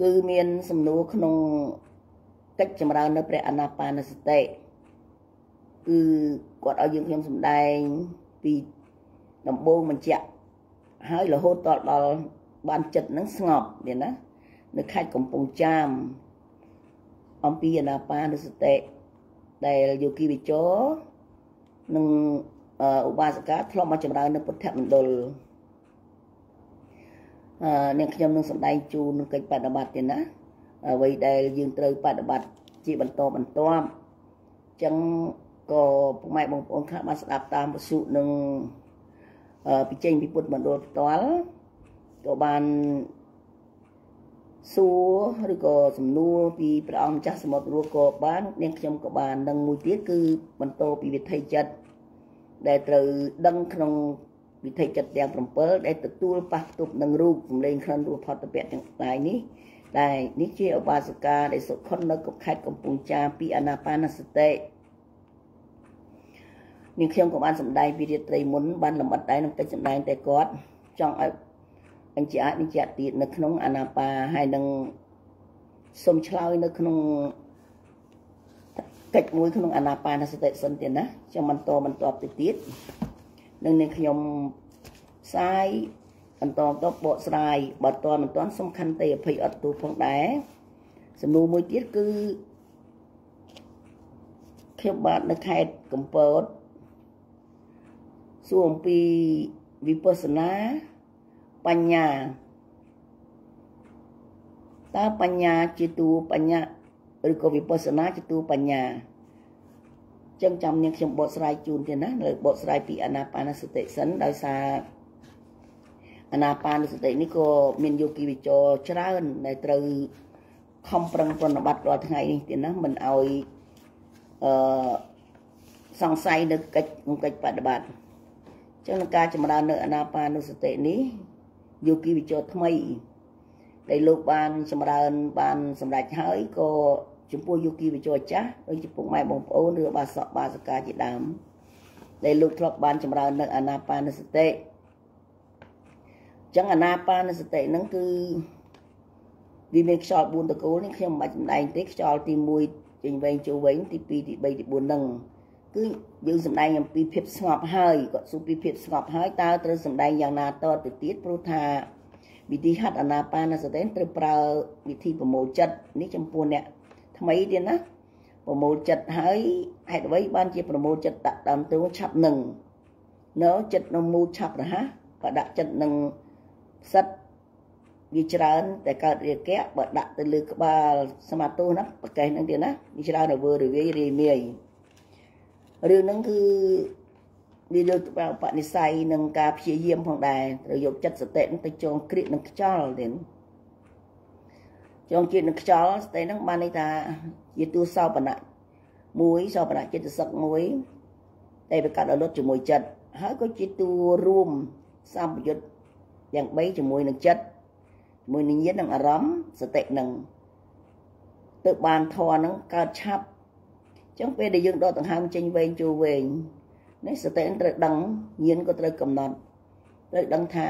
គឺមានសំណួរក្នុងកិច្ចចម្រើននៅព្រះអនាបានសតិគឺគាត់ឲ្យយើងខ្ញុំសម្ដែងពីដំបូងបញ្ជាក់ហើយរហូតដល់ដល់បានចិត្តនឹងស្ងប់មានណានៅខេត្តកំពង់ចាមអំពីអនាបានសតិដែលយោគីវិជោនិងឧបាសិកាធ្លាប់មកចម្រើននៅពុទ្ធមណ្ឌល អឺនាងខ្ញុំនឹងសម្ដែងជូននឹងកិច្ចបដិបត្តិទៀតណាអ្វីដែលយើងត្រូវបដិបត្តិជាបន្តបន្ទាប់អញ្ចឹងក៏ពុកម៉ែបងប្អូនខ្លះបានស្ដាប់តាមពសុនឹងពិចេញពីពុទ្ធមណ្ឌលផ្ទាល់ក៏បានសួរឬក៏សំណួរពីព្រះអង្គម្ចាស់សមុទ្ររួក៏បាននាងខ្ញុំក៏បាននឹងមួយទៀតគឺបន្តពីវិធីចិត្តដែលត្រូវដឹងក្នុង វិធីចិត្តទាំង7ដែលទទួលប៉ះផ្ទប់នឹងរូបសម្លេងក្លិនរូបផតពៈទាំងឡាយនេះតែនេះជាឧបាសិកាដែលសុខុននៅខេត្តកំពង់ចាមពីអាណាបានសតិនាងខ្ញុំក៏បានសម្ដែងពីរាត្រីមុនបានលំអិតដែរនឹងកិច្ចសម្ដែងតែគាត់ចង់ឲ្យអញ្ជាអនិច្ចទៀតនៅក្នុងអាណាបាហើយនឹងសុំឆ្លើយនៅក្នុងកិច្ចមួយក្នុងអាណាបានសតិសិនទៀតណាចាំបន្តបន្តទៅទៀត នឹងនាងខ្ញុំផ្សាយបន្តទៅបកស្រាយបើតមិនតាន់សំខាន់ទេអភ័យអត់ទូផងដែរសំណួរមួយទៀតគឺខ្ញុំបាទនៅខេត្តកំពតសួរអំពីវិបស្សនាបញ្ញាតើបញ្ញាជាតួបញ្ញាឬក៏វិបស្សនាជាតួបញ្ញា ចឹងចាំនាងខ្ញុំបកស្រាយជូនទៀតណានៅបកស្រាយពីអាណាបានសតិសិនដោយសារអាណាបានសតិនេះក៏មានយោគីវិចរច្រើនដែលត្រូវខំប្រឹងប្រណិប័តរាល់ថ្ងៃនេះទៀតណាមិនឲ្យអឺសង្ស័យនៅកិច្ចកិច្ចបដិបត្តិចឹងការចម្រើននៅអាណាបានសតិនេះយោគីវិចរថ្មីដែលលោកបានចម្រើនបានសម្រេចហើយក៏ ចំពោះយោគីវិចរចាស់ដូចជាពុកម៉ែបងប្អូនឬបាសកបាសកាជាដើមដែលលោកធ្លាប់បានចម្រើននៅអាណាបានសតិចឹងអាណាបានសតិហ្នឹងគឺវាមានខ្យល់4តកូលនេះខ្ញុំមិនបាច់សម្ដែងទេខ្យល់ទី1ចេញវែងចូលវិញទី2ទី3ទី4ហ្នឹងគឺយើងសម្ដែងអំពីភាពស្ងប់ហើយគាត់សួរពីភាពស្ងប់ហើយតើត្រូវសម្ដែងយ៉ាងណាតទៅទៀតព្រោះថាវិធីហាត់អាណាបានសតិត្រូវប្រើវិធីប្រមូលចិត្តនេះចំពោះអ្នក ថ្មីទៀតណាប្រមូលចិត្តហើយហេតុអ្វីបានជាប្រមូលចិត្តដាក់ដើមទ្រូងឆាប់នឹងនៅចិត្តនៅមូលឆាប់រហ័សបើដាក់ចិត្តនឹងផ្សិតវាច្រើនតែកើតរាគៈបើដាក់ទៅលើក្បាលសមាទោណាប្រកេះហ្នឹងទៀតណាវាច្រើនទៅវើរវាយរាយមាយរឿងហ្នឹងគឺវាលើកទៅបនិស័យនឹងការព្យាយាមផងដែរត្រូវយកចិត្តសតិនឹងទៅចងគ្រៀកនឹងខ្យល់ទៀត ចងជាតិនឹងខ្យល់ស្ទេហ្នឹងបានន័យថាជាទូសោបណៈមួយសោបណៈចិត្តសឹកមួយតែវាកាត់អលត់ជាមួយចិត្តហើយក៏ជាតួរួមសម្ពយុទ្ធយ៉ាង3ជាមួយនឹងចិត្តជាមួយនឹងញាណនិងអារម្មណ៍សតិនឹងទៅបានធរនឹងកើតឆាប់អញ្ចឹងពេលដែលយើងដកដង្ហើមចេញវែងចូលវែងនេះសតិត្រូវដឹងញាណក៏ត្រូវកំណត់ត្រូវដឹងថា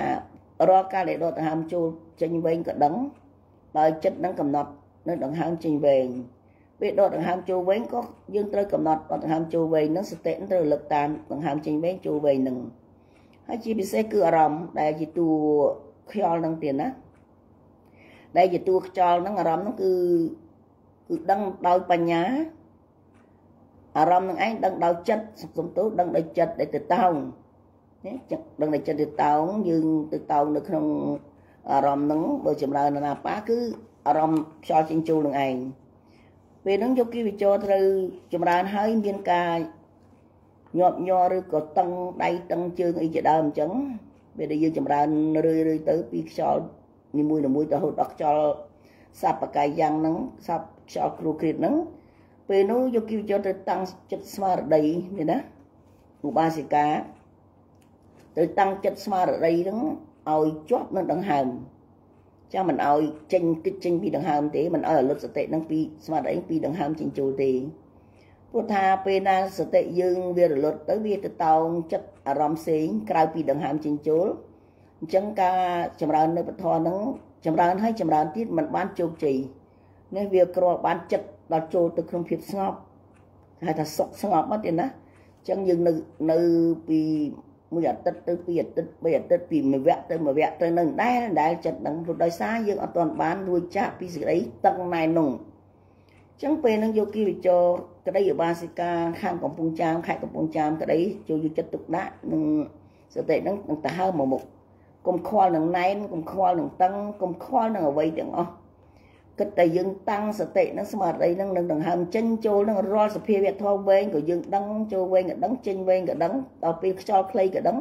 រាល់កាលដែលដកដង្ហើមចូលចេញវែងក៏ដឹង ដោយចិត្តនឹងកំណត់នៅដង្ហើមចេញវែងពេលដកដង្ហើមចូលវែងក៏យើងត្រូវកំណត់ដកដង្ហើមចូលវែងនឹងសតិត្រូវលើកតាមដង្ហើមចេញវែងចូលវែងនឹងហើយជាពិសេសគឺអារម្មណ៍ដែលជាតួខ្យល់នឹងទៀតណាដែលជាតួខ្យល់នឹងអារម្មណ៍នឹងគឺគឺដឹងដោយបញ្ញាអារម្មណ៍នឹងឯងដឹងដោយចិត្តសំទោដឹងដោយចិត្តដែលទៅតោងនេះដឹងដោយចិត្តទៅតោងយើងទៅតោងនៅក្នុង អារម្មណ៍នឹងបើចម្រើនណាបាគឺអារម្មណ៍ខ្យល់ចេញចូលនឹងឯងពេលហ្នឹងយកគីវិចរត្រូវចម្រើនហើយមានការញាប់ញ័រឬក៏តឹងដៃតឹងជើងអីជាដើមអញ្ចឹងពេលដែលយើងចម្រើនរឿយរឿយទៅពីខ្យល់នីមួយៗទៅរហូតដល់ខ្យល់សัพពកាយយ៉ាងហ្នឹងសัพខ្យល់គ្រូគ្រៀតហ្នឹងពេលនោះយកគីវចរទៅតាំងចិត្តស្មារតីមានណាឧបាសិកាទៅតាំងចិត្តស្មារតីហ្នឹង ឲ្យជាប់នឹងដង្ហើមចាំមិនឲ្យចេញគិតចេញពីដង្ហើមទេមិនឲ្យរលត់សតិនឹងពីស្មារតីពីដង្ហើមចេញចូលទេព្រោះថាពេលណាសតិយើងវារលត់ទៅវាទៅតោងចិត្តអារម្មណ៍ផ្សេងក្រៅពីដង្ហើមចេញចូលអញ្ចឹងការចម្រើននៅពធហ្នឹងចចម្រើនហើយចម្រើនទៀតมันបានជោគជ័យនេះវាគ្រាន់បានចិត្តដល់ចូលទៅក្នុងភាពស្ងប់ហៅថាសុខស្ងប់មកទៀតណាអញ្ចឹងយើងនៅនៅពី មួយអាទិត្យទៅពីរអាទិត្យបីអាទិត្យពីមួយវគ្គទៅមួយវគ្គទៅនឹងដែរដែលចិត្តនឹងព្រោះដោយសារយើងអត់ទាន់បានរួចចាក់ពីសេចក្តីតឹងណែននោះអញ្ចឹងពេលហ្នឹងយកគីវិចរក្តីឧបាសិកាខាងកំពង់ចាមខេត្តកំពង់ចាមក្តីចូលយកចិត្តទុកដាក់នឹងសតិហ្នឹងនឹងទៅហើមកមុខកុំខ្វល់នឹងណែនកុំខ្វល់នឹងតឹងកុំខ្វល់នឹងអ្វីទាំងអស់ គិតតែយើងតាំងសតិនឹងស្មារតីនឹងនឹងដង្ហើមចេញចូលនឹងរាល់សភាវៈធម៌វែងក៏យើងដឹងចូលវែងក៏ដឹងចេញវែងក៏ដឹងដល់ពេលខ្យល់ខ្លីក៏ដឹង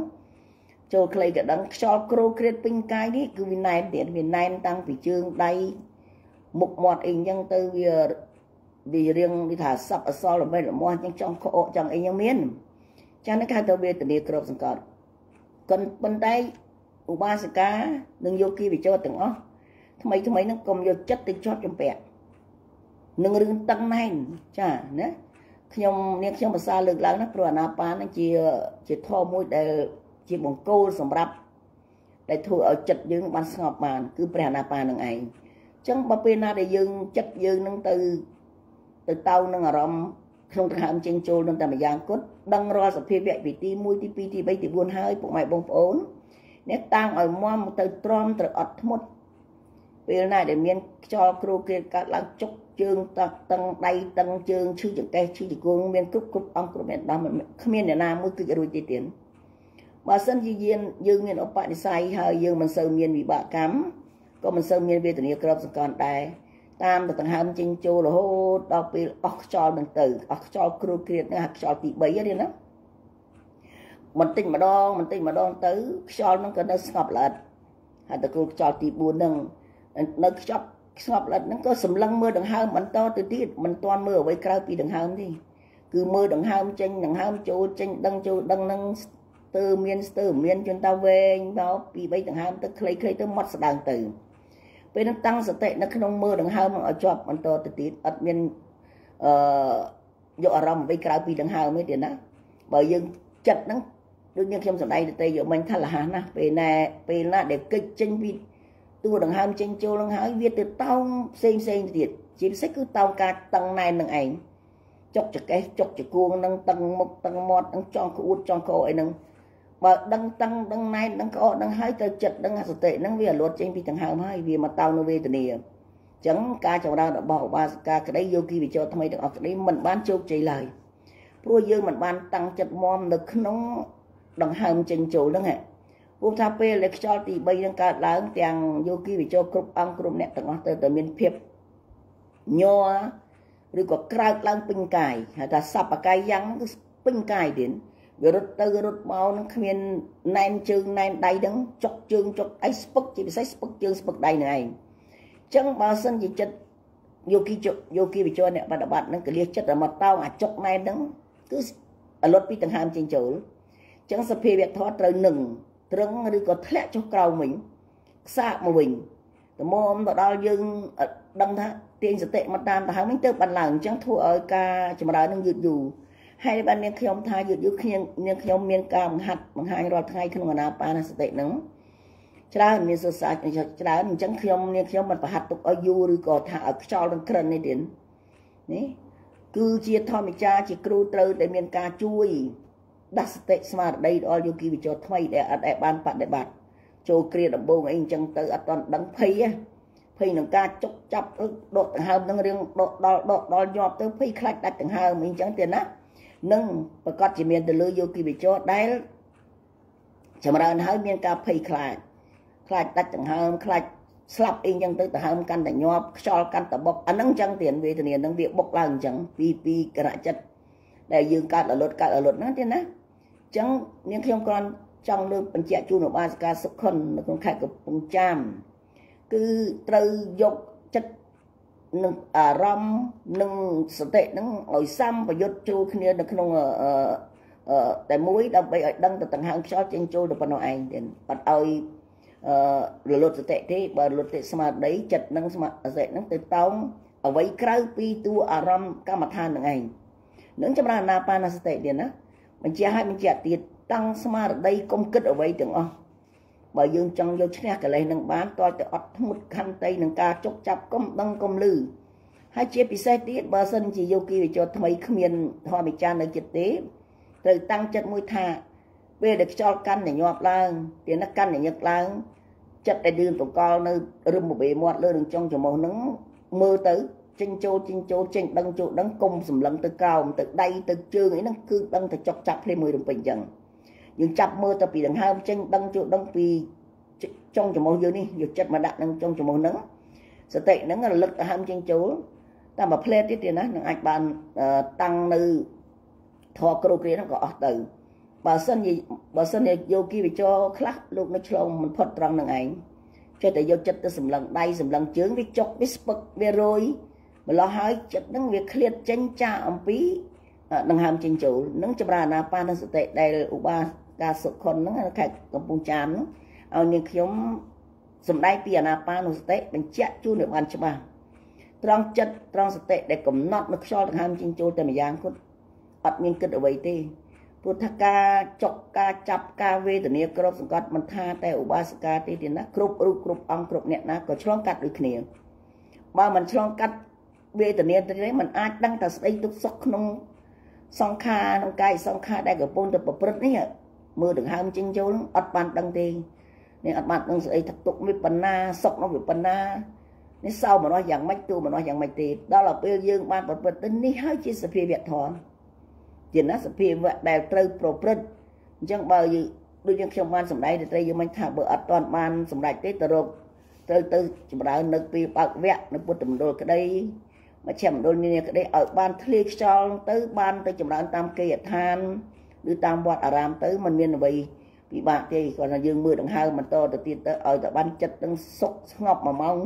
ចូលខ្លីក៏ដឹងខ្យល់គ្រូគ្រៀតពេញកាយនេះគឺវាណែនទៀតវាណែនតាំងពីជើងដៃមុខមាត់អីអញ្ចឹងទៅវាវារៀងវាថាសັບអសល់ល្មិតល្មាស់អញ្ចឹងចង់ក្អកចង់អីយ៉ាងមានចាស់នេះគេហៅទៅវេទនាក្របសង្កត់ប៉ុន្តែឧបាសិកានិងយោគីវិចរទាំងអស់ ថ្មីថ្មីហ្នឹងកុំយកចិត្តទៅជាប់ចម្ពាក់នឹងរឿងតឹងណែនចាណាខ្ញុំនាងខ្ញុំភាសាលើកឡើងណាព្រោះអាណាប៉ានឹងជាជាធម៌មួយដែលជាបង្គោលសម្រាប់ដែលធ្វើឲ្យចិត្តយើងបានស្ងប់បាន គឺព្រះអាណាប៉ានឹងឯងអញ្ចឹងបើពេលណាដែលយើងចិត្តយើងនឹងទៅទៅតោនឹងអារម្មណ៍ក្នុងដង្ហើមចេញចូលនឹងតែម្យ៉ាងគត់ដឹងរាល់សភាវៈពីទី1ទី2ទី3ទី4ហើយពុកម៉ែបងប្អូនអ្នកតាំងឲ្យមមទៅទ្រាំត្រូវអត់ធ្មត់ ពេលណាដែលមានខ្យល់គ្រូគ្រៀតកាត់ឡើងចុកជើងតឹងតឹងដៃតឹងជើងឈឺចង្កេះឈឺជង្គង់មានគ្រប់គ្រប់អង្គគ្រប់មានដំគ្មានអ្នកណាមួយគឺរួចទេទៀតបើសិនជាយើងយើងមានឧបនិស្ស័យហើយយើងមិនសូវមានវិបាកកម្មក៏មិនសូវមានវេទនាក្របសង្កត់ដែរតាមទៅដង្ហើមចេញចូលរហូតដល់ពេលអស់ខ្យល់នឹងទៅអស់ខ្យល់គ្រូគ្រៀតនេះខ្យល់ទី3ហ្នឹងណាបន្តិចម្ដងបន្តិចម្ដងទៅខ្យល់ហ្នឹងក៏នៅស្ងប់ល្អិតហើយតើគ្រូខ្យល់ទី4ហ្នឹង នៅខ្ចប់ស្ងប់ល្អិតហ្នឹងក៏សម្លឹងមើលដង្ហើមបន្តទៅទៀតមិនទាន់មើលអ្វីក្រៅពីដង្ហើមទេគឺមើលដង្ហើមចេញដង្ហើមចូលចេញដឹងចូលដឹងហ្នឹងស្ទើមានស្ទើមានជន់តវែងដល់ពី3ដង្ហើមទៅខ្លីៗទៅមាត់ស្ដើងទៅពេលហ្នឹងតាំងសតិនៅក្នុងមើលដង្ហើមឲ្យជាប់បន្តទៅទៀតអត់មានអឺយកអារម្មណ៍អ្វីក្រៅពីដង្ហើមទេទៀតណាបើយើងចិត្តហ្នឹងដូច như ខ្ញុំសម្ដែងទៅយកមិញថាលះណាពេលណាពេលណាដែលកិច្ចចេញពី តួដង្ហើមចេញចូលនឹងហើយវាទៅតោងផ្សេងផ្សេងទៀតជាពិសេសគឺតោងការតឹងណែននឹងឯងចុកចកេះចុកចគួងនឹងតឹងមុខតឹងមាត់នឹងចង់ក្អួតចង់កោអីហ្នឹងបើដឹងតឹងដឹងណែនដឹងក្អកដឹងហើយទៅចិត្តដឹងសតិហ្នឹងវាអលត់ចេញពីដង្ហើមហើយវាមកតោងនៅវេទនាអញ្ចឹងការចម្រើនរបស់ឧបាសិកាក្តីយោគីវិចរថ្មីទាំងអស់ក្តីមិនបានជោគជ័យឡើយព្រោះយើងមិនបានតាំងចិត្តមមនៅក្នុងដង្ហើមចេញចូលហ្នឹងហ៎ ព្រោះថាពេលដែលខ្យល់ទី3នឹងកើតឡើងទាំងយោគីវិជោគ្រប់អង្គគ្រប់អ្នកទាំងអស់ទៅតែមានភាពញ័រឬក៏ក្រើកឡើងពេញកាយហៅថាសពកាយយ៉ាងគឺពេញកាយទៀតវារត់ទៅរត់មកនឹងគ្មានណែនជើងណែនដៃហ្នឹងចុកជើងចុកអីស្ពឹកជាពិសេសស្ពឹកជើងស្ពឹកដៃនឹងឯងអញ្ចឹងបើសិនជាចិត្តយោគីយោគីវិជរអ្នកបដិបត្តិនឹងកលៀសចិត្តមកតោងអាចុកណែនហ្នឹងគឺអលត់ពីដង្ហើមចេញចូលអញ្ចឹងសភាវៈធម៌ត្រូវនឹង ត្រឹងឬក៏ធ្លាក់ចុះក្រោមវិញខ្សាកមកវិញត្មមទៅដល់យើងដឹងថាទាញសតិមកតាមទៅហើយវិញទៅបានឡើងអញ្ចឹងធ្វើឲ្យការចម្រើននឹងយឺតយូរហើយបាននាងខ្ញុំថាយឺតយូរខ្ញុំនាងខ្ញុំមានការបង្ហាត់បង្ហាញរាល់ថ្ងៃក្នុងអាណាបានសតិនឹងច្រើនមានសរសើរច្រើនអញ្ចឹងខ្ញុំនាងខ្ញុំមិនប្រហាត់ទុកឲ្យយូរឬក៏ថាឲ្យខ្យល់នឹងក្រិននេះទៀតនេះគឺជាធម្មចាជាគ្រូត្រូវតែមានការជួយ ដាស់សតិស្មារតីដល់យោគីវិចរថ្មីដែលអត់ដែលបានបដិបត្តិចូលគ្រាដំបូងអីអញ្ចឹងទៅអត់ទាន់ដឹងភ័យភ័យនឹងការចុកចាប់ដកដង្ហើមនឹងរៀងដកដល់ដកដល់ញាប់ទៅភ័យខ្លាចដាច់ដង្ហើមអីអញ្ចឹងទៀតណានឹងប្រកាសជាមានទៅលើយោគីវិចរដែលចម្រើនហើយមានការភ័យខ្លាចខ្លាចដាច់ដង្ហើមខ្លាចស្លាប់អីចឹងទៅដង្ហើមកាន់តែញាប់ខ្យល់កាន់តែបុកអាហ្នឹងចឹងទៀតវេទនាហ្នឹងវាបុកឡើងអញ្ចឹងពីពីកណចិត្តដែលយើងកើតរលត់កើតរលត់ហ្នឹងទៀតណា ចឹងនាងខ្ញុំគ្រាន់ចង់លើកបញ្ជាក់ជូនឧបាសិកាសុខុននៅក្នុងខេត្តកំពង់ចាមគឺត្រូវយកចិត្តនឹងអារម្មណ៍និងសតិនឹងឲ្យសម្បយុទ្ធចូលគ្នានៅក្នុងអឺតែមួយដើម្បីឲ្យដឹងទៅដង្ហើមខ្យល់ចេញចូលទៅប៉ុណ្ណោះឯងទៀតអត់ឲ្យអឺរលត់សតិទេបើរលត់ទេស្មារតីចិត្តនឹងស្មារតីនឹងទៅតោងអ្វីក្រៅពីតួអារម្មណ៍កម្មដ្ឋាននឹងឯងនឹងចម្រើនអាណាបាណសតិទៀតណា បញ្ជាក់ឲ្យបញ្ជាក់ទៀតតាំងស្មារតីកុំគិតអ្វីទាំងអស់បើយើងចង់យកឈ្នះកិលេសនឹងបានតើទៅអត់ធ្ងត់ខន្តីនឹងការចុកចាប់កុំដឹងកុំលឺហើយជាពិសេសទៀតបើសិនជាយោគីវិចរថ្មីគ្មានធម្មចារនៅចិត្តទេត្រូវតាំងចិត្តមួយថាពេលដែលខ្យល់កាន់ញញាប់ឡើងទៀតណាកាន់ញឹកឡើងចិត្តដែលឌឿនបកលនៅរឹមបបេមាត់លើនឹងចុងច្រមុះហ្នឹងមើលទៅ ចេញចូលចេញចូលចេញដឹងចូលដឹងគុំសម្លឹងទៅកោមទៅដៃទៅជើងអីហ្នឹងគឺដឹងទៅចុកចាប់ភ្លាមមួយរំពេញអញ្ចឹងយើងចាប់មើលទៅពីដង្ហើមចេញដឹងចូលដឹងពីចុងច្រមុះយើងនេះយកចិត្តមកដាក់នឹងចុងច្រមុះហ្នឹងសតិហ្នឹងរលឹកដង្ហើមចេញចូលតាមមួយផ្លែតទៀតទៀតណានឹងអាចបានតាំងនៅធរគ្រូគ្រាហ្នឹងក៏អស់ទៅបើសិនជាបើសិនជាយោគីវិចរខ្លះលោកនៅឆ្លងមិនផុតត្រង់នឹងឯងចេះតែយកចិត្តទៅសម្លឹងដៃសម្លឹងជើងវាចុកវាស្ពឹកវារយ ម្លោះហើយចិត្តនឹងវាឃ្លាតចេញចាអំពីដង្ហើមចេញចូលនឹងចម្រើនអាណាបានសតិដែលឧបាការសុខុនហ្នឹងខេត្តកំពង់ចាមហ្នឹងឲ្យនាងខ្ញុំសំដែងពីអាណាបានសតិបញ្ជាក់ជូនឲ្យបានច្បាស់ត្រង់ចិត្តត្រង់សតិដែលកំណត់នៅខ្យល់ដង្ហើមចេញចូលតែម្យ៉ាងគាត់អត់មានគិតអ្វីទេព្រោះថាការចុកការចាប់ការវេទនាក្របសង្កត់មិនថាតែឧបាសិកាទេទេណាគ្រប់រូបគ្រប់អង្គគ្រប់អ្នកណាក៏ឆ្លងកាត់ដូចគ្នាបើមិនឆ្លងកាត់ វេទនាទេมันអាចដឹងតែស្ដីទុកសុខក្នុងសង្ខារក្នុងកាយសង្ខារដែលកំពុងតែប្រព្រឹត្តនេះមើលដង្ហើមចេញចូលអត់បានដឹងទេនេះអត់បានដឹងស្អីថាទុកវិបណាសុខនោះវិបណានេះសោមនោះយ៉ាងម៉េចទូមនោះយ៉ាងម៉េចទេដល់ដល់ពេលយើងបានប្រព្រឹត្តទៅនេះហើយជាសភាវៈធម៌ជាណាសភាវៈដែលត្រូវប្រព្រឹត្តអញ្ចឹងបើយើងដូចយើងខ្ញុំបានសម្ដែងទៅត្រីយើងមិនថាបើអត់ទាន់បានសម្រេចទេទៅរកត្រូវទៅចម្រើននៅពីបើកវគ្គនៅពុទ្ធមណ្ឌលក្តី មជ្ឈមណ្ឌលនានាក្តីឲ្យបានធ្លាយខ្យល់ទៅបានទៅចម្រើនតាមគេយដ្ឋានឬតាមវត្តអារាមទៅมันមានអ្វីពិបាកទេគ្រាន់តែយើងមើលដង្ហើមបន្តទៅទៀតទៅឲ្យតែបានចិត្តនឹងសុខស្ងប់មួយម៉ោង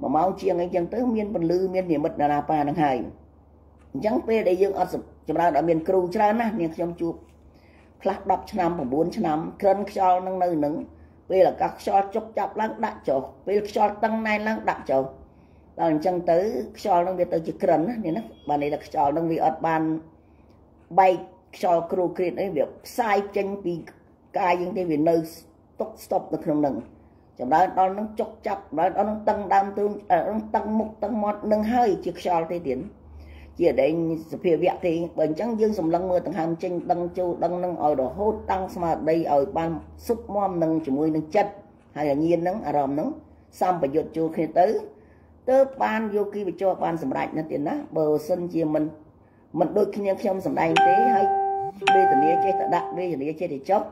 មួយម៉ោងជាងអីចឹងទៅមានពលឺមាននិមិត្តណានាបានឹងហើយអញ្ចឹងពេលដែលយើងអត់ចម្រើនអត់មានគ្រូច្រើនណាស់នាងខ្ញុំជួបខ្លះ10ឆ្នាំ9ឆ្នាំក្រិនខ្យល់នឹងនៅនឹងពេលអាកាសខ្យល់ជុកចាប់ឡើងដាក់ចុះពេលខ្យល់តឹងណែនឡើងដាក់ចុះ ដល់អញ្ចឹងទៅខ្យល់នឹងវាទៅជាក្រិនណានេះណាបានន័យថាខ្យល់នឹងវាអត់បានបែកខ្យល់គ្រូគ្រៀតអីវាផ្សាយចេញពីកាយយើងទេវានៅទុកស្តុបនៅក្នុងនឹងចម្រើនដល់នឹងចុកចាប់ដល់ដល់នឹងតឹងដើមទូនឹងតឹងមុខតឹងមាត់នឹងហើយជាខ្យល់ទេទៀតជាដែងសភាវៈទេបើអញ្ចឹងយើងសម្លឹងមើលដង្ហើមចេញដឹងចូលដឹងនឹងឲ្យរហូតតាំងស្មារតីឲ្យបានសុទ្ធមមនឹងជាមួយនឹងចិត្តហើយអាញៀននឹងអារម្មណ៍នឹងសម្បយុទ្ធចូលគ្នាទៅ ទៅបានយកគីវិចរបានសម្រេចណាទៀតណាបើសិនជាមិនមិនដូចគ្នាខ្ញុំសម្ដែងទេហើយវេទនាចេះតែដាក់វេទនាចេះតែចុះ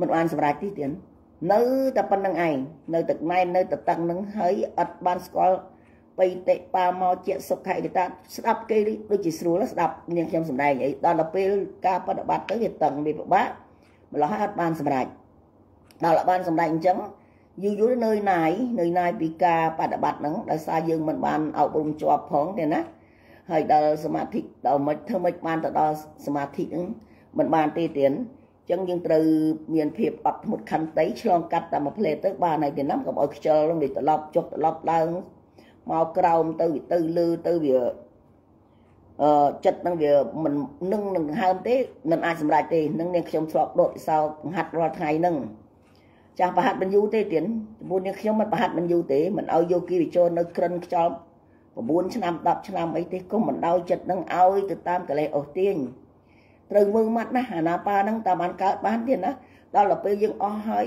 មិនបានសម្រេចទេទៀតនៅតែប៉ុណ្្នឹងឯងនៅតែណែននៅតែតឹងនឹងហើយអត់បានស្គាល់បៃតិបាមកជាសុខឯកតាស្ដាប់គេដូចជាស្រួលស្ដាប់នាងខ្ញុំសម្ដែងអីដល់ទៅពេលការបប្រតិបត្តិទៅវាតឹងវាពិបាកម្ល៉េះអត់បានសម្រេចដល់បានសម្រេចអញ្ចឹង យូរយូរនៅណាយនៅណាយពីការបប្រតិបត្តិហ្នឹងដោយសារយើងមិនបានអប់រំជាប់ផងទេណាហើយដល់សមាធិដល់មិនធ្វើមិនបានទៅដល់សមាធិហ្នឹងមិនបានទេទៀតចឹងយើងត្រូវមានភាពអត់ធ្មត់ខន្តីឆ្លងកាត់តាមមួយផ្លេតទៅបានហើយទៀតណាកុំឲ្យខ្ជិលនឹងវាត្រឡប់ចុះត្រឡប់ឡើងមកក្រោមទៅវាទៅលើទៅវាអឺចិត្តនឹងវាមិននឹងនឹងហើមទេមិនអាចសម្រេចទេនឹងនាងខ្ញុំធ្លាប់ដកពិសោធន៍បង្ហាត់រាល់ថ្ងៃហ្នឹង ចាស់ប្រហាត់មិនយូរទេទៀតជាមួយនាងខ្ញុំមិនប្រហាត់មិនយូរទេមិនឲ្យយកគីវិចូលនៅក្រិនខ្យល់9ឆ្នាំ10ឆ្នាំអីទេគុំមិនដោយចិត្តនឹងឲ្យទៅតាមកលេសអូសទាញត្រូវមើលម៉ាត់ណាអាណាប៉ាហ្នឹងតាមបានកើតបានទៀតណាដល់ទៅពេលយើងអស់ហើយ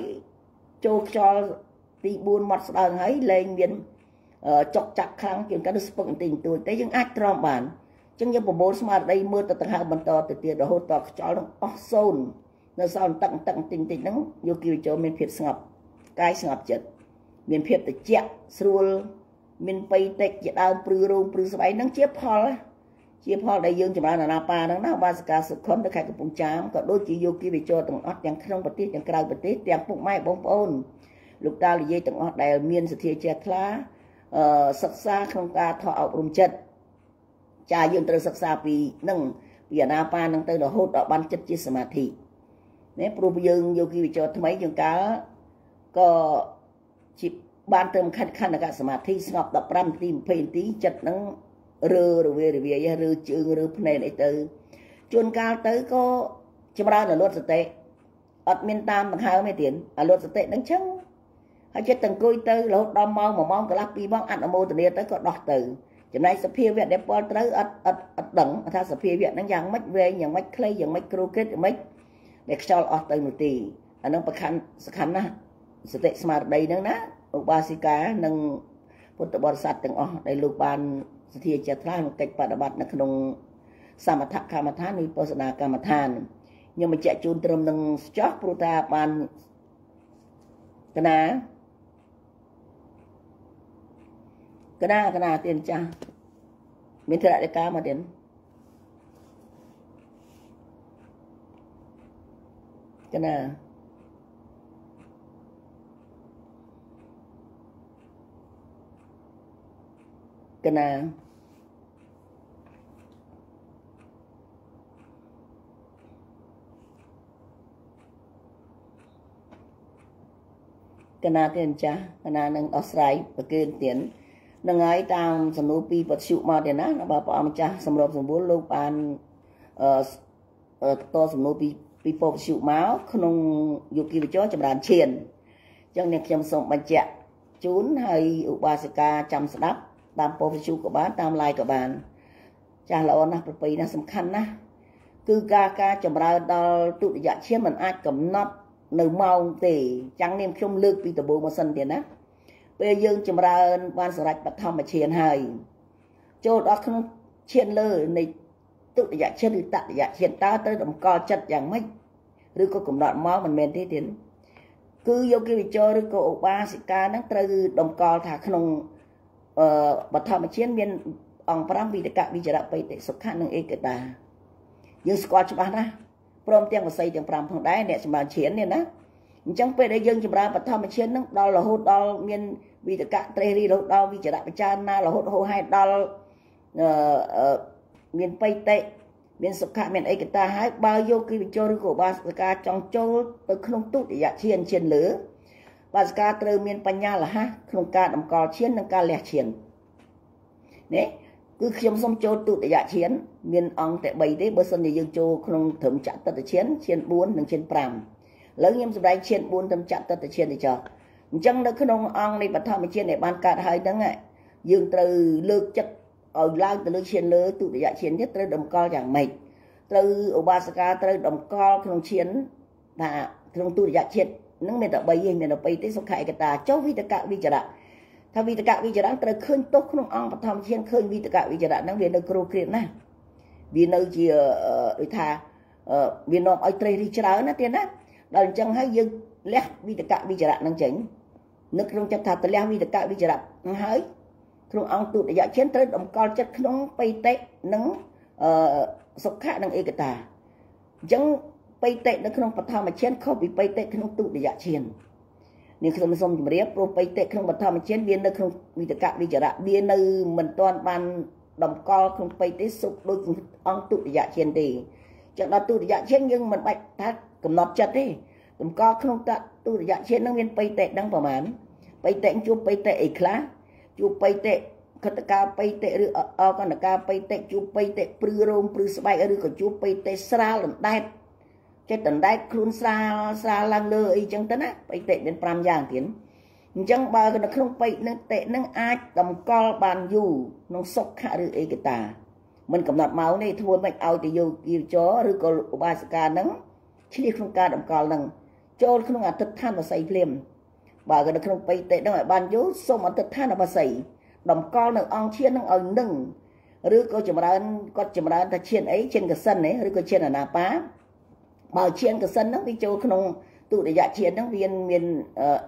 ចូលខ្យល់ទី4មាត់ស្ដើងហើយលែងមានចុកចាក់ខ្លាំងជាងការស្ពឹកបន្តិចបន្តួចតែយើងអាចទ្រាំបានអញ្ចឹងយើងប្រមូលស្មារតីមើលទៅដង្ហើមបន្តទៅទៀតរហូតដល់ខ្យល់នឹងអស់សូន្យ នៅសល់តឹកតឹកតិចតិចហ្នឹងយកគីវិចូលមានភាពស្ងប់កាយស្ងប់ចិត្តមានភាពត្រជាក់ស្រួលមានបៃតិចជាដើមព្រឺរោងព្រឺស្បៃហ្នឹងជាផលជាផលដែលយើងចម្រើនអាណាបាហ្នឹងណាបាសិកាសុខុនទៅខេត្តកំពង់ចាមក៏ដូចជាយកគីវិចូលទាំងអស់ទាំងក្នុងប្រទេសទាំងក្រៅប្រទេសទាំងពុកម៉ែបងប្អូនលោកតានិយាយទាំងអស់ដែលមានសទ្ធាជ្រះថ្លាសិក្សាក្នុងការថតអប់រំចិត្តចាយើងត្រូវសិក្សាពីនឹងពីអាណាបានឹងទៅរហូតដល់បានចិត្តជាសមាធិ នេះព្រោះយើងយោគីវិចរថ្មីយើងកាលក៏ជាបានទៅខិតខណ្ឌកសមាធិស្ងប់15នាទី20នាទីចិត្តនឹងរើរវារវាយឬជើងឬភ្នែនអីទៅជួនកាលទៅក៏ចម្រើនអនុសតិអត់មានតាមដង្ហើមទេទៀតអាលុតសតិនឹងចឹងហើយចិត្តទាំងអង្គុយទៅរហូតដល់ម៉ោង1ម៉ោងកន្លះ2ម៉ោងអនុមោទនាទៅក៏ដោះទៅចំណែកសភាវៈដែលពលត្រូវអត់អត់អត់ដឹងថាសភាវៈហ្នឹងយ៉ាងម៉េចវែងយ៉ាងម៉េចខ្លីយ៉ាងម៉េចគ្រូគិតយ៉ាងម៉េច ដែលខ្យល់អស់ទៅនោះទីអានឹងប្រខណ្ឌសខណ្ឌណាសតិស្មារតីហ្នឹងណាឧបាសិកានិងពុទ្ធបរិស័ទទាំងអស់ដែលលោកបានសទ្ធាចិត្តខ្លះក្នុងកិច្ចបដិបត្តិនៅក្នុងសមថកម្មដ្ឋាននិងវិបស្សនាកម្មដ្ឋានខ្ញុំបញ្ជាក់ជូនត្រឹមនឹងចោះព្រោះថាបានកណាកណាកណាទៀនចាស់មានធរដកាមកទៀន កណាកណាកណាទេអញ្ចាស់កណានឹងអស្រ័យប្រគេនទៀននឹងហើយតាមសំណួរពីពទ្យុមកទេណាបើព្រះអង្គម្ចាស់សម្របសម្បូរលោកបានអឺតសំណួរពី ពីពទ្យុមកក្នុងយុគិវចរចម្រើនឈានអញ្ចឹងអ្នកខ្ញុំសូមបញ្ជាក់ជូនហើយឧបាសិកាចាំស្ដាប់តាមពទ្យុក៏បានតាម live ក៏បាន ចាស់ល្អណាស់ប្រពៃណាស់សំខាន់ណាស់គឺការការចម្រើនដល់ទុតិយឈានมันអាចកំណត់នៅម៉ោងទេចាំងនាងខ្ញុំលើកពីដំបូងមកសិនទៀតណាពេលយើងចម្រើនបានសម្រេចបឋមឈានហើយចូលដល់ក្នុងឈានលើនៃ ទុតិយឈានឬតតិយឈានតើត្រូវតម្កល់ចិត្តយ៉ាងម៉េចឬក៏កំណត់មកមិនមែនទេទៀតគឺយកគិវិចរឬក៏ឧបាសិកាហ្នឹងត្រូវតម្កល់ថាក្នុងអឺបឋមឈានមានអង្គ5វិតកវិចរៈបិតិសុខៈនិងឯកតាយើងស្គាល់ច្បាស់ណាស់ព្រមទាំងវស័យទាំង5ផងដែរអ្នកចម្រើនឈាននេះណាអញ្ចឹងពេលដែលយើងចម្រើនបឋមឈាននឹងដល់រហូតដល់មានវិតកៈត្រេះរីរហូតដល់វិចរៈបចារណារហូតហូរហែដល់អឺ មានបៃតិមានសុខៈមានឯកតាហើយបើយកគិវិជឬក៏បាសកាចង់ចូលទៅក្នុងទុតិយឈានឈានលើបាសកាត្រូវមានបញ្ញាលហៈក្នុងការតម្កល់ឈាននិងការលះឈាននេះគឺខ្ញុំសូមចូលទុតិយឈាន មានអង្គតែ3ទេបើសិនជាយើងចូលក្នុងត្រឹមចតុតឈានឈាន4និងឈាន5ឥឡូវខ្ញុំសម្ដែងឈាន4ត្រឹមចតុតឈាននេះចុះអញ្ចឹងនៅក្នុងអង្គនៃបឋមឈានដែលបានកើតហើយហ្នឹងយើងត្រូវលើកចិត្ត ឲ្យឡើងទៅលើឈានលើទុតិយឈានទៀតត្រូវតម្កល់យ៉ាងម៉េចត្រូវឧបាសិកាត្រូវតម្កល់ក្នុងឈានថាក្នុងទុតិយឈាននឹងមានតែ3ឯងមានតែ3ទេសុខឯកតាចុះវិតកវិចរៈថាវិតកវិចរៈត្រូវឃើញទុកក្នុងអង្គបឋមឈានឃើញវិតកវិចរៈហ្នឹងវានៅគ្រូគ្រៀតណាស់វានៅជាដូចថាវានាំឲ្យត្រេះរីច្រើនណាទៀតណាដល់អញ្ចឹងហើយយើងលះវិតកវិចរៈហ្នឹងចេញនឹកក្នុងចិត្តថាតលះវិតកវិចរៈហ្នឹងហើយ ក្នុងអង្គទុតិយឈានត្រូវតម្កល់ចិត្តក្នុងបៃតិនិងអឺសុខៈនិងឯកតាអញ្ចឹងបៃតិនៅក្នុងបឋមឈានខុសពីបៃតិក្នុងទុតិយឈាននាងខ្ញុំសូមជម្រាបព្រោះបៃតិក្នុងបឋមឈានវានៅក្នុងវិតកវិចរៈវានៅមិនទាន់បានតម្កល់ក្នុងបៃតិសុខដូចអង្គទុតិយឈានទេចឹងដល់ទុតិយឈានយើងមិនបាច់ថាកំណត់ចិត្តទេតម្កល់ក្នុងតទុតិយឈាននឹងមានបៃតិដឹងប្រហែលបៃតិជួបបៃតិអីខ្លះ ជួបបៃតិកតកាបៃតិឬអកណ្ដកាបៃតិជួបបៃតិព្រឺរោមព្រឺស្បែកឬក៏ជួបបៃតិស្រាលដណ្ដែតចិត្តដណ្ដែតខ្លួនស្រាលស្រាលឡើងលើអីចឹងទៅណាបៃតិមាន5យ៉ាងទៀតអញ្ចឹងបើនៅក្នុងបៃនឹងតិនឹងអាចតម្កល់បានយូរក្នុងសុខៈឬឯកតាមិនកំណត់ម៉ោងទេធ្វើមិនឲ្យទៅយោគីចរឬក៏ឧបាសិកានឹងឈ្លៀសក្នុងការតម្កល់នឹងចូលក្នុងអតិដ្ឋានវស័យភ្លាម បើនៅក្នុងបៃតិនឹងឲ្យបានយូរសូមអតិដ្ឋានវស័យតម្កល់នៅអង្គឈាននឹងឲ្យនឹងឬក៏ចម្រើនគាត់ចម្រើនថាឈានអីឈានកសិនឬក៏ឈានអនាបាបើឈានកសិនហ្នឹងវាចូលក្នុងទុតិយឈានហ្នឹងវាមាន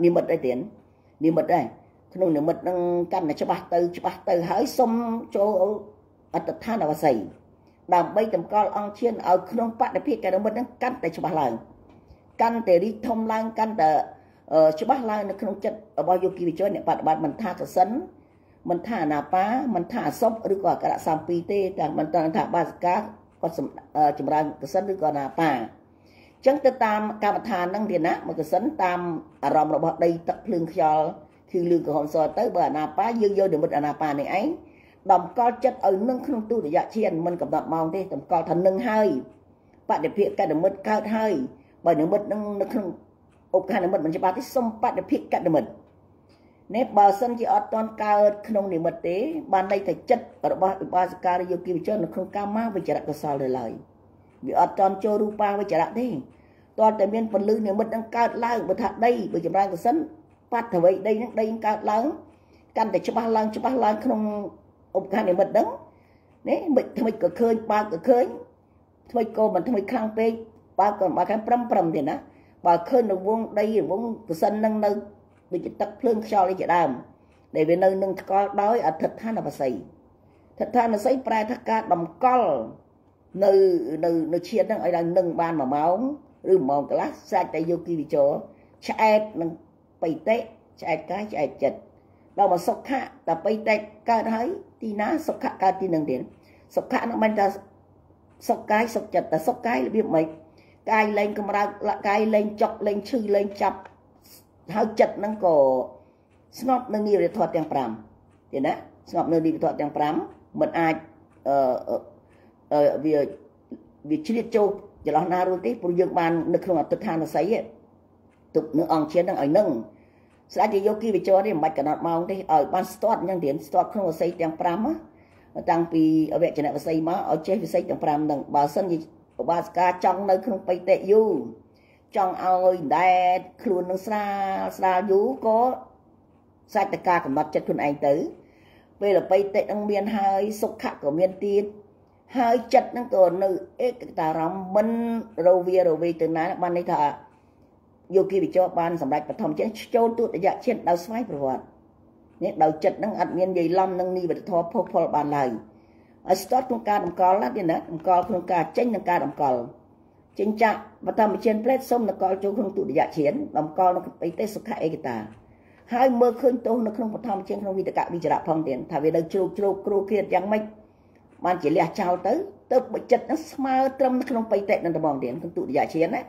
និមិត្តអីទៀតនិមិត្តដែរក្នុងនិមិត្តហ្នឹងកាន់តែច្បាស់ទៅច្បាស់ទៅហើយសុំចូលអត្តដ្ឋានអវស័យដើម្បីតម្កល់អង្គឈានឲ្យក្នុងបដិភិកនិមិត្តហ្នឹងកាន់តែច្បាស់ឡើងកាន់តែរីកធំឡើងកាន់តែ ច្បាស់ឡើងនៅក្នុងចិត្តរបស់យោគីវិជនអ្នកបដិបត្តិមិនថាកសិនមិនថាអនាបាមិនថាអសុបឬក៏អក្សរសំពីទេតែមិនត្រង់ថាបាសិកាគាត់ចម្រើនកសិនឬក៏អនាបាអញ្ចឹងទៅតាមកម្មដ្ឋានហ្នឹងទៀតណាមួយកសិនតាមអារម្មណ៍របស់ដីទឹកភ្លើងខ្យល់គឺលឺក្រហមសទៅបើអនាបាយើងយកនិមិត្តអនាបានេះឯងតម្កល់ចិត្តឲ្យនឹងក្នុងទុតិយឈានមិនកំណត់ម៉ោងទេតម្កល់ថានឹងហើយបដិភិកកនិមិត្តកើតហើយបើនិមិត្តនឹងនៅក្នុង ឧបការនិមិត្តមិនច្បាស់ទេសុំបដិភិកកនិមិត្តនេះបើសិនជាអត់តន់កើតក្នុងនិមិត្តទេបានន័យថាចិត្តរបស់ឧបាសិកាឬយោគីវិជននៅក្នុងកាមាវិចរៈកុសលទៅឡើយវាអត់តន់ចូលរូបាវិចរៈទេតើតែមានពលឺនិមិត្តនឹងកើតឡើងបើថាដីបើចម្រើនកសិនបាត់ទៅវ័យដីនឹងដីកើតឡើងកាន់តែច្បាស់ឡើងច្បាស់ឡើងក្នុងឧបការនិមិត្តហ្នឹងនេះមិនថ្មិចក៏ឃើញបើកក៏ឃើញថ្មិចក៏មិនថ្មិចខ្លាំងពេកបើកក៏បើខាងប្រឹមប្រឹមទៀតណា បើឃើញនៅវងដីវងកសិននឹងនៅដូចជាទឹកភ្លើងខ្យល់នេះជាដើមដែលវានៅនឹងថ្កល់ដោយអធិដ្ឋានបស័យធិដ្ឋានបស័យប្រែថាការតម្កល់នៅនៅនៅឈាតហ្នឹងឲ្យដល់នឹងបាន1ម៉ោងឬ1ម៉ោងកន្លះសាច់តែយកគីវិចរឆ្អែតនឹងបៃតេឆ្អែតកាយឆ្អែតចិត្តដល់មកសុខៈតែបៃតេកើតហើយទីណាសុខៈកើតទីនឹងទៀតសុខៈនឹងមិនថាសុខកាយសុខចិត្តតែសុខកាយរបៀបម៉េច កាយលែងកម្រើកកាយលែងចុកលែងឈឺលែងចាប់ហើយចិត្តហ្នឹងក៏ស្ងប់នឹងនិរិធធទាំង5ទេណាស្ងប់នៅនិរិធធទាំង5មិនអាចអឺវាវាជ្រៀតចូលចន្លោះណារួចទេព្រោះយើងបាននៅក្នុងអត្តឋានស័យទុកនៅអង្គជាតិហ្នឹងឲ្យនឹងស្ដេចជាយកគីវិចរនេះមិនបាច់កំណត់ម៉ោងទេឲ្យបានស្ទាត់អញ្ចឹងទៀតស្ទាត់ក្នុងវិស័យទាំង5តាំងពីអវចនៈវិស័យមកឲ្យចេះវិស័យទាំង5ហ្នឹងបើសិនជា ឧបាសិកាចង់នៅក្នុងបៃតេយូចង់ឲ្យដែតខ្លួននឹងស្រាលស្រាលយូរក៏សាច់តការកំណត់ចិត្តខ្លួនឯងទៅ ពេលអបិតិនឹងមានហើយសុខៈក៏មានទៀតហើយចិត្តនឹងក៏នៅឯកតារម្មណ៍មិនរវារវីទៅណាបានន័យថាយោគីវិចរបានសម្រេចបឋមចេះចូលទុតិយជាតិដោយស្វ័យប្រវត្តិនេះដោយចិត្តនឹងអត់មានយាយឡំនឹងនិវត្តធម៌ភពផលបានឡើយ ឲ្យស្ទាត់ក្នុងការតម្កល់ណាទៀតណាតម្កល់ក្នុងការចេញនិងការតម្កល់ចិញ្ចាបតមជាប្រេតសុំនកលចូលក្នុងទុតិយជាតម្កល់នៅបិទេសុខឯកតាហើយមើលឃើញទោសនៅក្នុងបឋមជាក្នុងវិតកវិចរៈផងទៀតថាវានៅជ្រូកជ្រូកគ្រូគ្រៀតយ៉ាងម៉េចបានជាលះចោលទៅទៅបិចិត្តនឹងស្មើត្រឹមនៅក្នុងបិតិនឹងត្មងទៀតក្នុងទុតិយជាណា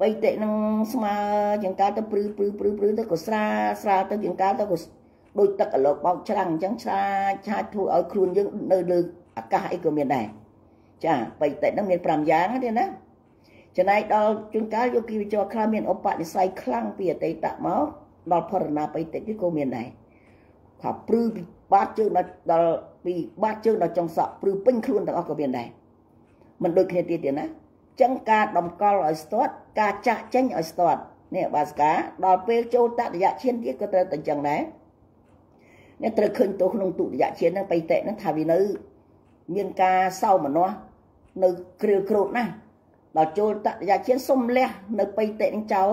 បិតិនឹងស្មើជាងកាលទៅព្រឺព្រឺព្រឺព្រឺទៅក៏ស្រាស្រាទៅជាងកាលទៅក៏ ដូចទឹកអាលោកបោកច្រាំងអញ្ចឹងឆ្លាឆាចធ្វើឲ្យខ្លួនយើងនៅលើអាកាសអីក៏មានដែរចាបិតិនឹងមាន5យ៉ាងទេណាចំណែកដល់ជួនកាលយោគីវិចរខ្លះមានឧបនិស្ស័យខ្លាំងពីអតីតមកដល់ផរណាបិតិនេះក៏មានដែរថាព្រឺពីបាតជើងដល់ដល់ពីបាតជើងដល់ចុងសក់ព្រឺពេញខ្លួនទាំងអស់ក៏មានដែរមិនដូចគ្នាទៀតទេណាចឹងការដំកល់ឲ្យស្ទាត់ការចាក់ចេញឲ្យស្ទាត់នេះបាសកាដល់ពេលចូលតតយៈឈានទៀតក៏ត្រូវតែចឹងដែរ នេះត្រូវឃើញទោសក្នុងទុតិយឈានហ្នឹងបៃតៈហ្នឹងថាវានៅ មានការសោមនស្សនៅគ្រាលក្រោតណាស់ដល់ចូលតតយៈឈានសុំលះនៅបៃតៈនឹងចោល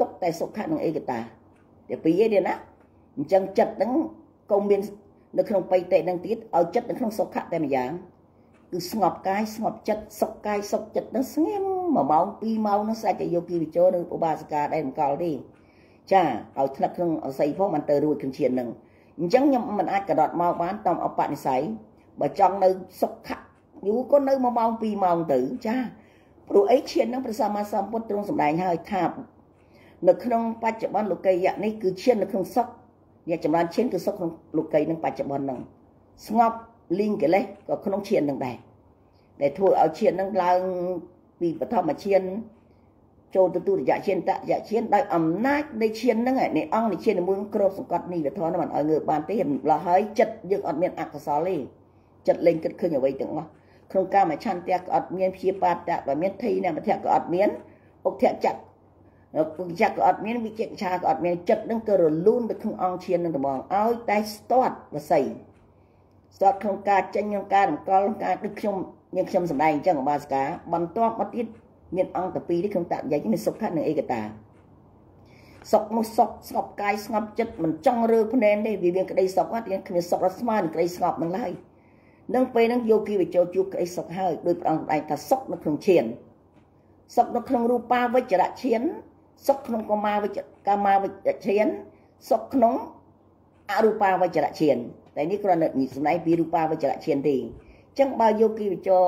ទុកតែសុខៈនឹងឯកតាតែពីរឯណាអញ្ចឹងចិត្តហ្នឹងក៏មាននៅក្នុងបៃតៈនឹងទៀតឲ្យចិត្តនៅក្នុងសុខៈតែម្យ៉ាងគឺស្ងប់កាយស្ងប់ចិត្តសុខកាយសុខចិត្តនឹងស្ងៀម1ម៉ោង2ម៉ោងនឹងសាច់តែយកគីវិជោនឹងឧបាសិកាដែលមកលទេចាឲ្យថ្នាក់ក្នុងអស័យផងបានទៅរួចក្នុងឈាននឹង អញ្ចឹងខ្ញុំមិនអាចកដត់មកបានតាមអបនិស័យបើចង់នៅសុខៈយូរក៏នៅ1ម៉ោង2ម៉ោងទៅចាព្រោះអីឈាននឹងព្រះសម្មាសម្ពុទ្ធទ្រង់សម្ដែងហើយថានៅក្នុងបច្ចុប្បន្នលោកីយៈនេះគឺឈាននៅក្នុងសុខអ្នកចម្រើនឈានគឺសុខក្នុងលោកីនឹងបច្ចុប្បន្នហ្នឹងស្ងប់លីងកិលេសក៏ក្នុងឈាននឹងដែរដែលធ្វើឲ្យឈាននឹងឡើងពីបឋមឈាន ចូលទៅទុតិយឈានតយឈានដោយអំណាចនៃឈានហ្នឹងនៃអង្គនៃឈានមួយគ្របសង្កត់នេះវធនមិនឲ្យងើបបានទេម្ល៉េះហើយចិត្តយើងអត់មានអកុសលទេចិត្តលេងគិតឃើញអ្វីទាំងអស់ក្នុងការមកឆន្ទៈក៏អត់មានព្យាបាទៈក៏មានថៃនមធៈក៏អត់មានអុកធៈចក្រពុទ្ធចក្រក៏អត់មានវិជិច្ឆាក៏អត់មានចិត្តនឹងក៏រលូនទៅក្នុងអង្គឈាននឹងត្មងឲ្យតែស្ទាត់បស័យស្ទាត់ក្នុងការចេញក្នុងការរំកល់ការដូចខ្ញុំមានខ្ញុំសម្ដែងអញ្ចឹងអបាសកាបន្ទាប់មកទៀត មានអង្គទៅពីរនេះក្នុងតនិយាយមានសុខៈនិងឯកតាសុខនោះសុខស្ងប់កាយស្ងប់ចិត្តមិនចង់រើភ្នែនទេវាមានក្តីសុខហ្នឹងគ្មានសុខរត់ស្មើនឹងក្តីស្ងប់នឹងឡើយនឹងពេលហ្នឹងយោគីវិជោជួបក្តីសុខហើយដោយព្រះអង្គសម្ដែងថាសុខនៅក្នុងឈានសុខនៅក្នុងរូបាវិជ្ជរឈានសុខក្នុងកមាវិជ្ជកាមាវិជ្ជឈានសុខក្នុងអរូបាវិជ្ជរឈានតែនេះគ្រាន់តែសម្ដែងពីរូបាវិជ្ជរឈានទេអញ្ចឹងបើយោគីវិជោ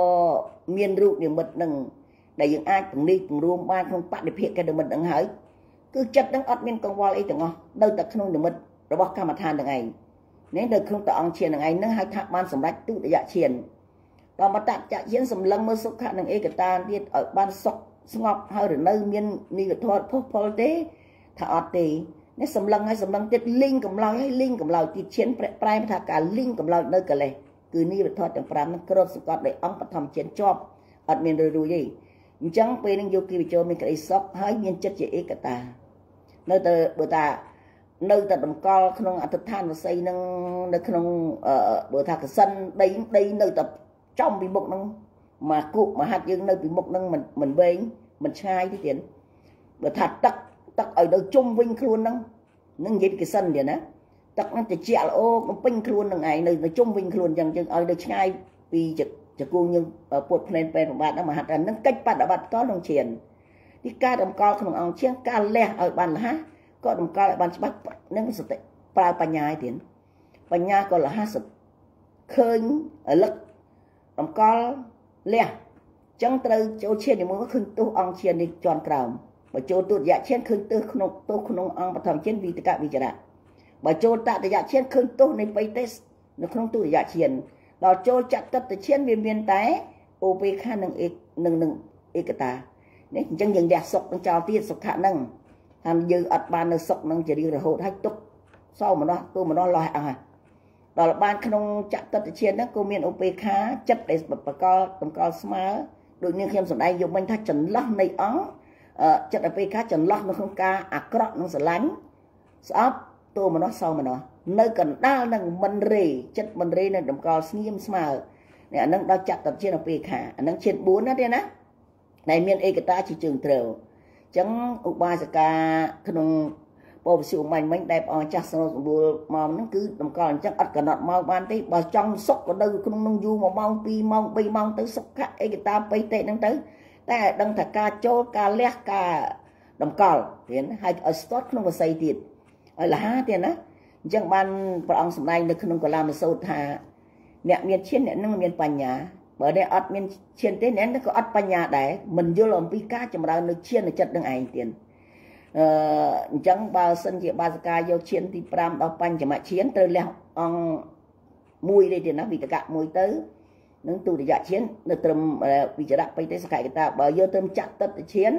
មានរូបនិមិត្តនឹង ដែលយើងអាចពង្រីកពង្រួមបានក្នុងបដិភិកនិមិត្តនឹងហើយគឺចិត្តនឹងអត់មានកង្វល់អីទាំងអស់នៅតែក្នុងនិមិត្តរបស់កម្មដ្ឋានទាំងឯងនេះនៅក្នុងតអង្គឈាននឹងឯងនឹងហៅថាបានសម្រេចទុតិយឈានដល់មតចឈានសម្លឹងមើលសុខៈនិងឯកតាទៀតឲ្យបានសុខស្ងប់ហើយរនៅមាននិវធម៌ផុសផុលទេថាអត់ទេនេះសម្លឹងហើយសម្លឹងទៀតលីងកម្លោចហើយលីងកម្លោចទៀតឈានប្រែថាការលីងកម្លោចនៅកលេសគឺនិវធម៌ទាំង5ហ្នឹងគ្របសង្កត់ដោយអង្គបឋមជាតិជាប់អត់មានរួយរួយទេ អញ្ចឹងពេលនឹងយោគីវិជោមានក្តីសុខហើយមានចិត្តជាឯកតានៅតែបើតានៅតែតម្កល់ក្នុងអតិថានវស័យនឹងនៅក្នុងបើថាកសិនដីដីនៅតែចំពីមុខនឹងមកគុមហាត់យើងនៅពីមុខនឹងមិនមិនវែងមិនឆ្ងាយទេទៀតបើថាទឹកទឹកឲ្យនៅជុំវិញខ្លួននឹងនឹងនិយាយពីកសិនទៀតណាទឹកនឹងត្រជាក់ល្អបំពេញខ្លួននឹងឯងនៅជុំវិញខ្លួនអញ្ចឹងយើងឲ្យនៅឆ្ងាយពីចគូ យើងពុតភ្លែនពេលប្របាទហ្នឹងមហាត់នឹងកិច្ចបដិបត្តិតក្នុងឈានទីការតម្កល់ក្នុងអង្គឈានការលះឲ្យបានលះក៏តម្កល់ឲ្យបានច្បាស់នឹងសតិប្រើបញ្ញាទៀតបញ្ញាក៏លះសតិឃើញរលឹកតម្កល់លះចឹងត្រូវចូលឈាននិមន្តឃើញទោសអង្គឈាននេះជន់ក្រោមបើចូលទុតិយឈានឃើញទោសក្នុងទោសក្នុងអង្គបឋមឈានវិតកវិចរៈបើចូលតតិយឈានឃើញទោសនៃបៃតេសនៅក្នុងទុតិយឈាន ដល់ចូលចតុតឈានវាមានតែអូបេខានិងអេនឹងនឹងឯកតានេះអញ្ចឹងយើងលះសុខនឹងចោលទៀតសុខៈនឹងថាយើងអត់បាននៅសុខនឹងជារៀងរហូតហើយទុកសោមនោះទូមនោះលោះអស់ហើយដល់បានក្នុងចតុតឈានហ្នឹងក៏មានឧបេខាចិត្តដែលបកលតម្កល់ស្មើដូចនាងខ្ញុំសម្ដែងយកមិញថាចន្លោះនៃអង្គចិត្តឧបេខាចន្លោះនៅក្នុងការអាក្រក់និងស្រឡាញ់ស្អប់តួមនោះសោមនោះ នៅកណ្ដាលនឹងមិនរេចិត្តមិនរេនៅតម្កល់ស្ងៀមស្មើនេះអានឹងដល់ចតុតឈានឧបេខាអានឹងឈាន4ណាទេណាដែលមានឯកតាជាជើងត្រូវអញ្ចឹងឧបាសិកាក្នុងពោវិសុមាញ់មិញដែលព្រះអង្គចាស់សនុសម្បូរមកហ្នឹងគឺតម្កល់អញ្ចឹងអត់កំណត់មកបានទេបើចង់សុកក៏នៅក្នុងនឹងយូរ1ម៉ោង2ម៉ោង3ម៉ោងទៅសុខៈឯកតាបៃតេហ្នឹងទៅតែដឹងថាការចូលការលះការតម្កល់រៀនហើយឲ្យស្ទាត់ក្នុងវស័យទៀតឲ្យលះទៀតណា អញ្ចឹងបានព្រះអង្គសម្ដែងនៅក្នុងកលាមសូត្រថាអ្នកមានឈានអ្នកនឹងមានបញ្ញាបើអ្នកអត់មានឈានទេអ្នកនឹងក៏អត់បញ្ញាដែរមិនយល់អំពីការចម្រើននៅឈានចិត្តនឹងឯងទៀតអឺអញ្ចឹងបើសិនជាបាសកាយកឈានទី5ដល់បញ្ចមឈានត្រូវលះអង្គមួយទេទៀតណាវិតកៈមួយទៅនឹងទុតិយឈាននៅត្រឹមវិចរៈបៃតេសកកតាបើយកត្រឹមចតុតឈាន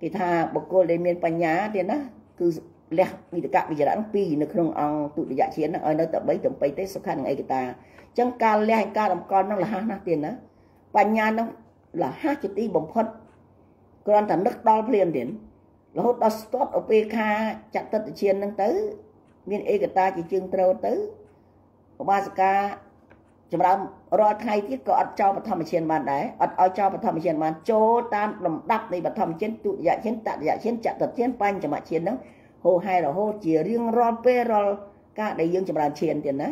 គេថាបុគ្គលដែលមានបញ្ញាទៀតណាគឺ លះវិតកវិចរៈ2នៅក្នុងអង្គទុតិយឈានហ្នឹងឲ្យនៅតែ3ទាំង3ទេសុខនិងឯកតាអញ្ចឹងការលះឯការតម្កល់ហ្នឹងលះណាស់ទៀតណាបញ្ញាហ្នឹងលះជាទីបំផុតគ្រាន់តែនឹកដល់ភ្លាមទៀតរហូតដល់ស្ទាត់ឧបេខាចតុតឈានហ្នឹងទៅ មានឯកតាជាជើងត្រូវទៅឧបាសិកាចម្រើនរាល់ថ្ងៃទៀតក៏អត់ចោលបឋមឈានបានដែរអត់ឲ្យចោលបឋមឈានបានចូលតាមលំដាប់នៃបឋមឈានទុតិយឈានតតិយឈានចតុតឈានបញ្ចមឈានហ្នឹង ហូរហែរហូតជារៀងរាល់ពេលរាល់ការដែលយើងចម្រើនឈានទៀតណា